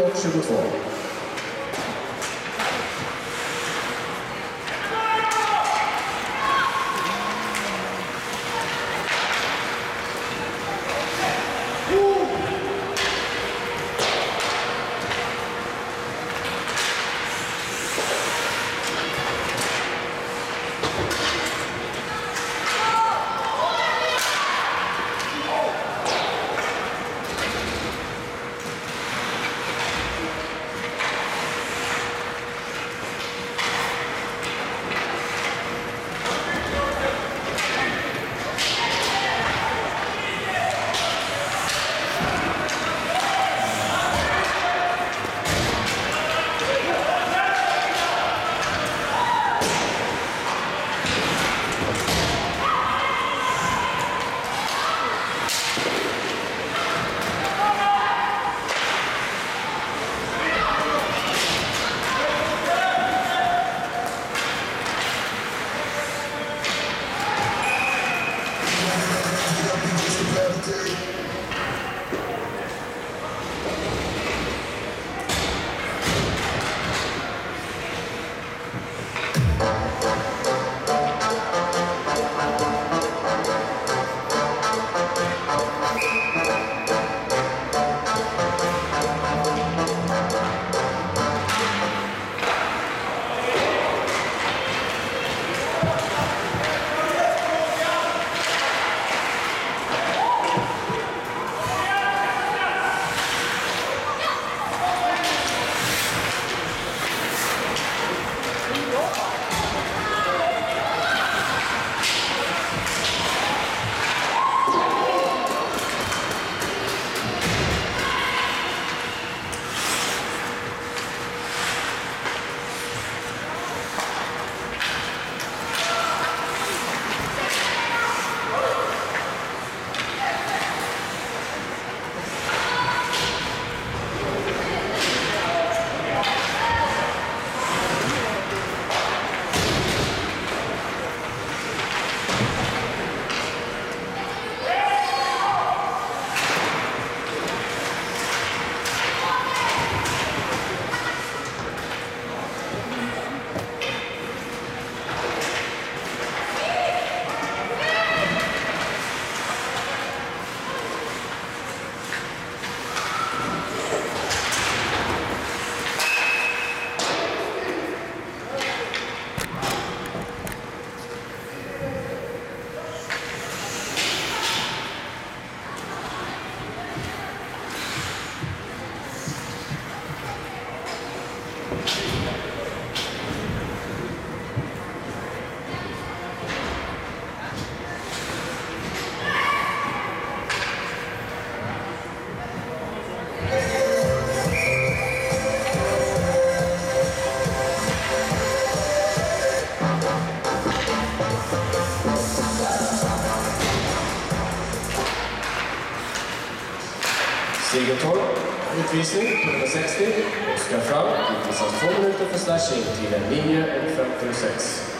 Tiden 7 och 22. Utvisning 160. Oskar Frank utvisas 2 minuter för slashing. Tiden 9.56.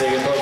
Sigue todo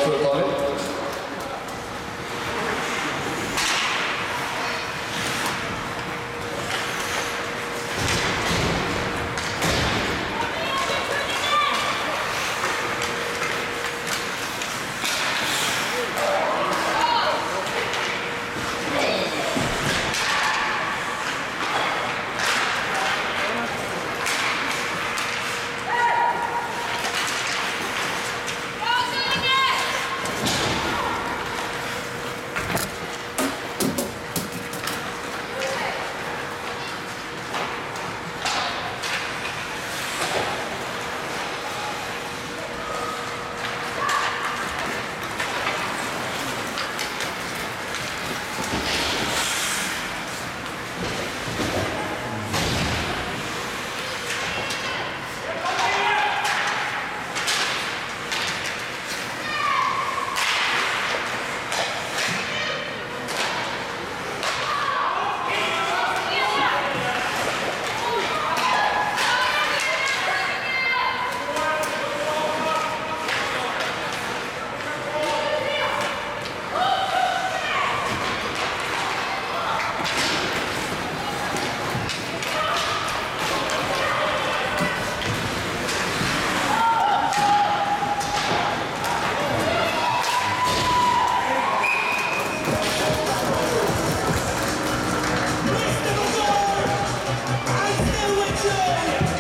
Yeah.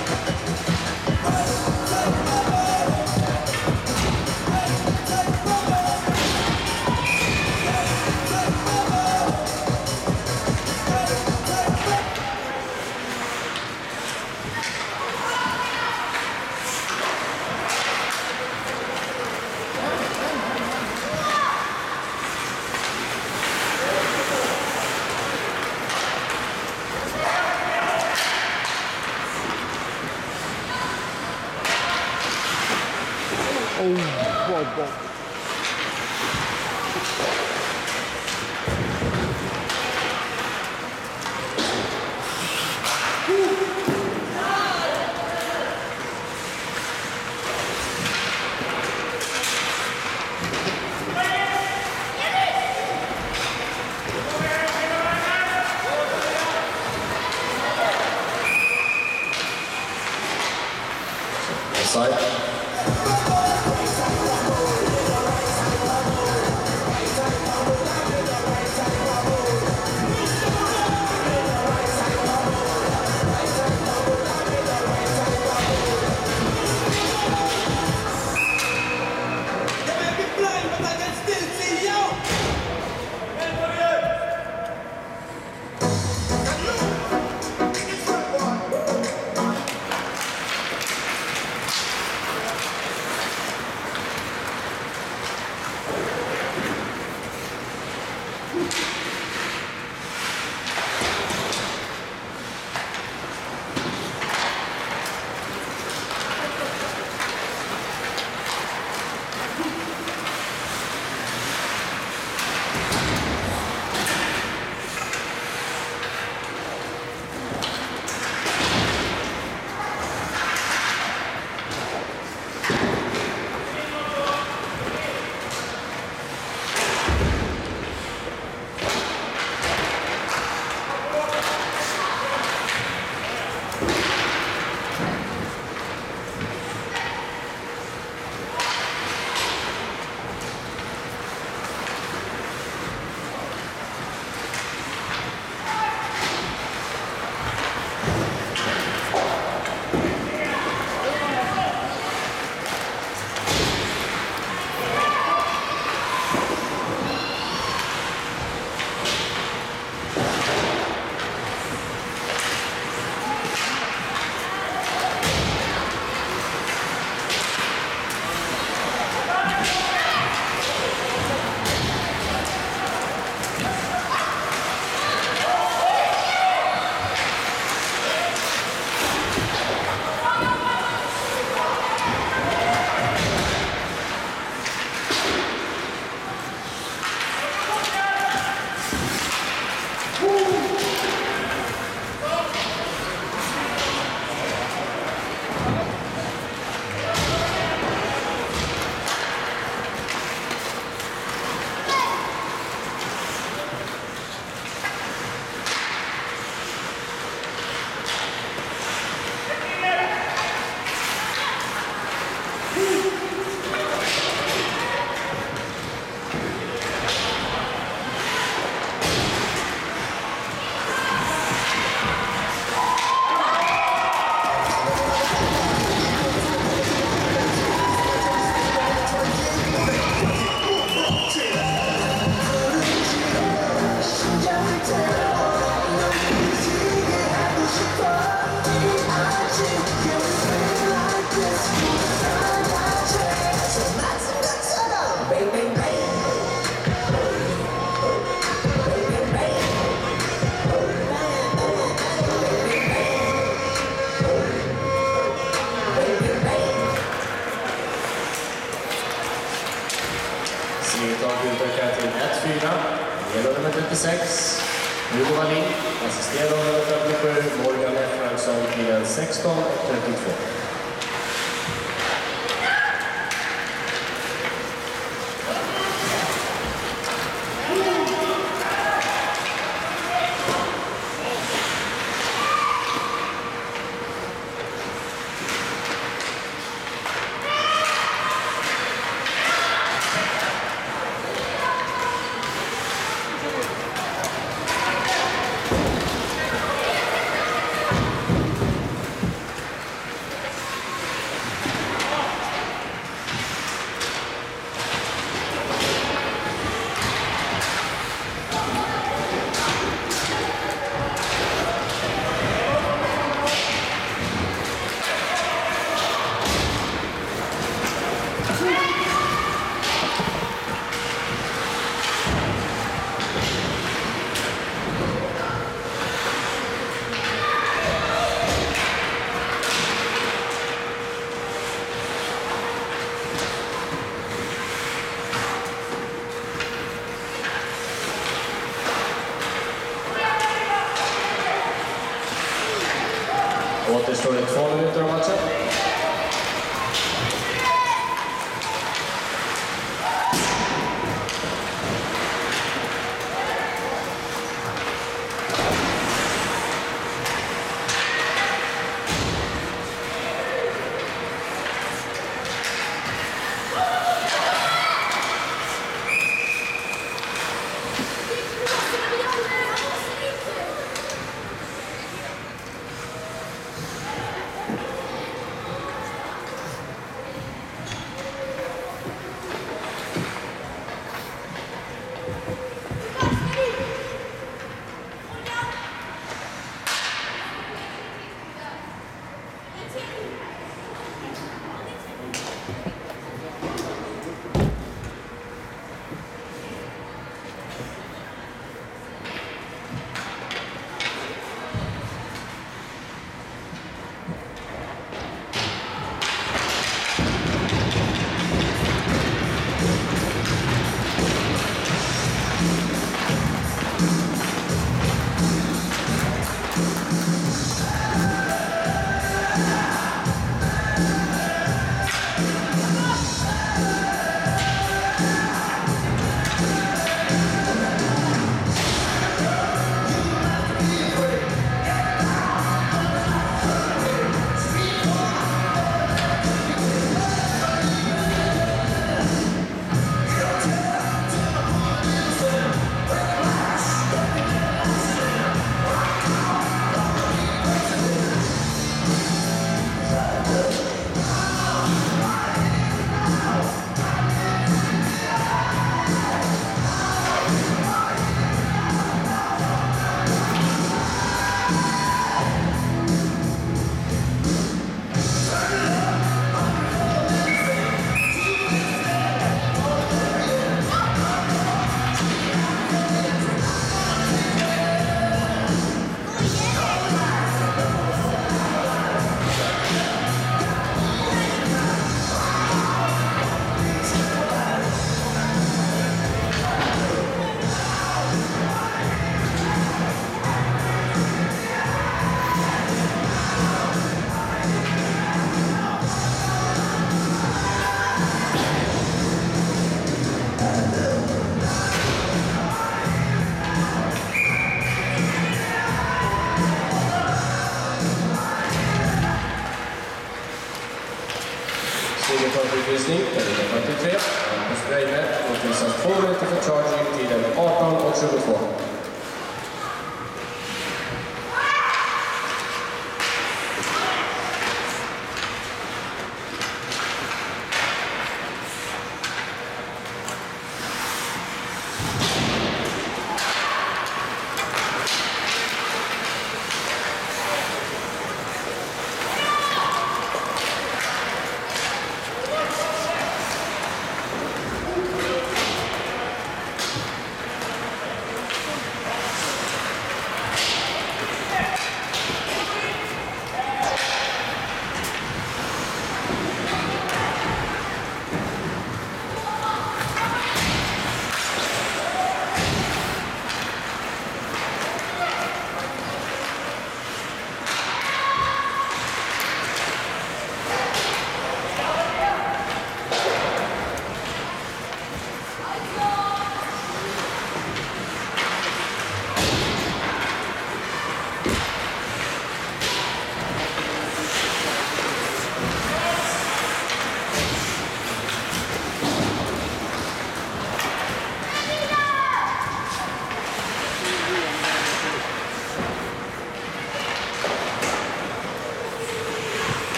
56, Johan Wallin. Assisterande av 57, Morgan Efraimsson, tiden 16 och 32. Segerförutvisning, tiden 43. Hampus Breime, uppvisar 2 minuter för charging, tiden 18 och 22.